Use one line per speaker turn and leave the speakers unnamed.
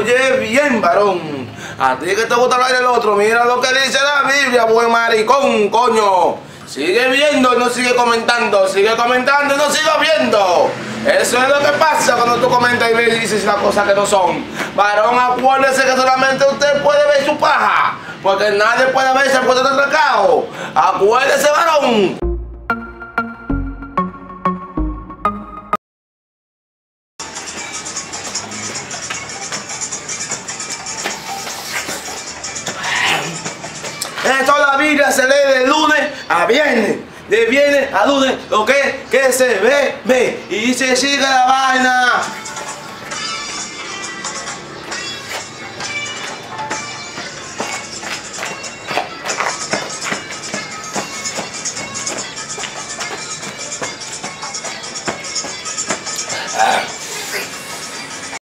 Oye bien, varón. A ti que te gusta hablar del otro, mira lo que dice la Biblia, buen maricón, coño. Sigue viendo y no sigue comentando, sigue comentando y no sigue viendo. Eso es lo que pasa cuando tú comentas y dices las cosas que no son. Varón, acuérdese que solamente usted puede ver su paja, porque nadie puede verse puede estar atracado. Acuérdese, varón. Esto la Biblia se lee de lunes a viernes. De viernes a lunes, lo que, que se ve, ve. Y se sigue la vaina.